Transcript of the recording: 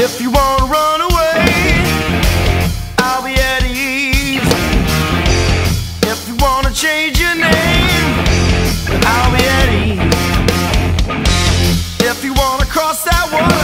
If you wanna run away, I'll be at ease. If you wanna change your name, I'll be at ease. If you wanna cross that wall.